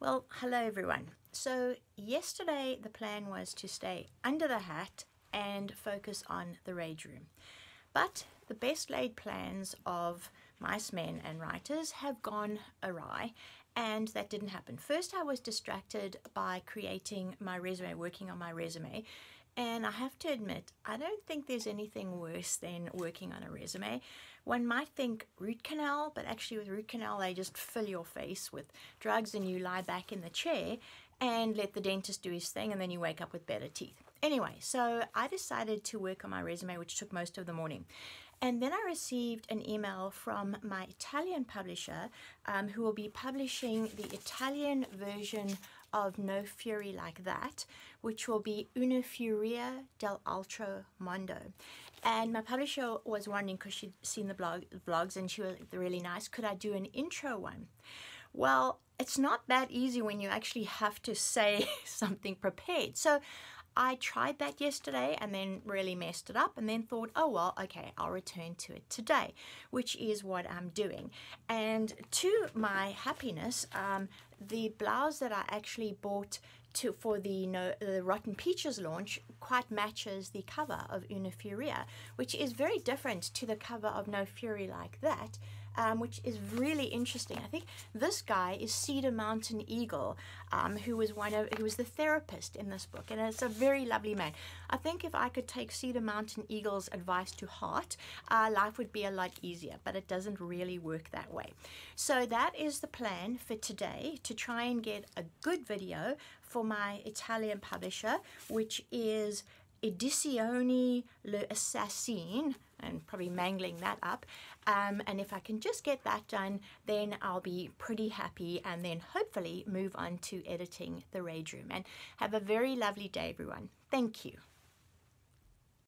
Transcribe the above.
Well, hello everyone. So yesterday the plan was to stay under the hat and focus on the rage room. But the best laid plans of mice men and writers have gone awry and that didn't happen. First I was distracted by creating my resume, working on my resume and I have to admit, I don't think there's anything worse than working on a resume. One might think root canal, but actually with root canal, they just fill your face with drugs and you lie back in the chair and let the dentist do his thing and then you wake up with better teeth. Anyway, so I decided to work on my resume, which took most of the morning. And then I received an email from my Italian publisher um, who will be publishing the Italian version of No Fury Like That, which will be Una Furia del Altro Mondo. And my publisher was wondering, because she'd seen the blog, vlogs and she was really nice, could I do an intro one? Well, it's not that easy when you actually have to say something prepared. So I tried that yesterday and then really messed it up and then thought, oh well, okay, I'll return to it today, which is what I'm doing. And to my happiness, um, the blouse that I actually bought to for the, no, the Rotten Peaches launch quite matches the cover of Una Furia, which is very different to the cover of No Fury like that um, which is really interesting. I think this guy is Cedar Mountain Eagle, um, who was one of who was the therapist in this book, and it's a very lovely man. I think if I could take Cedar Mountain Eagle's advice to heart, uh, life would be a lot easier. But it doesn't really work that way. So that is the plan for today to try and get a good video for my Italian publisher, which is Edizioni Le Assassine and probably mangling that up. Um, and if I can just get that done, then I'll be pretty happy and then hopefully move on to editing the Rage Room. And have a very lovely day, everyone. Thank you.